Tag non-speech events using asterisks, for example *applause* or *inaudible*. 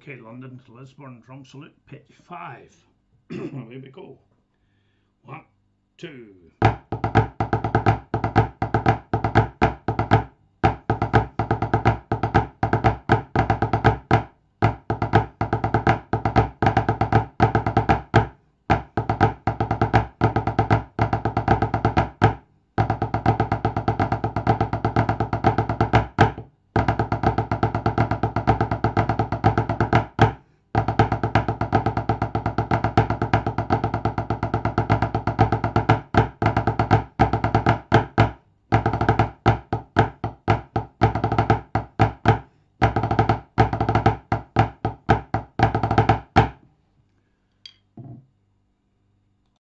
Okay, London to Lisbon, drum salute, pitch five. *clears throat* Here we go. One, two.